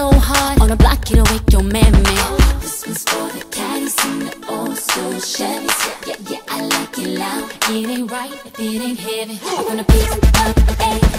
so hard On a block, it'll wake your man, man oh, This one's for the caddies and the old school Chevys. Yeah, yeah, I like it loud. It ain't right if it ain't heavy. I'm gonna pick up, hey